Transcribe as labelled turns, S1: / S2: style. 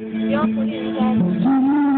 S1: 不要不念该。